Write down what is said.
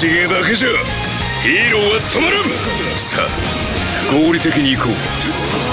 しげだけじゃヒーローは務まらん。さあ合理的に行こう。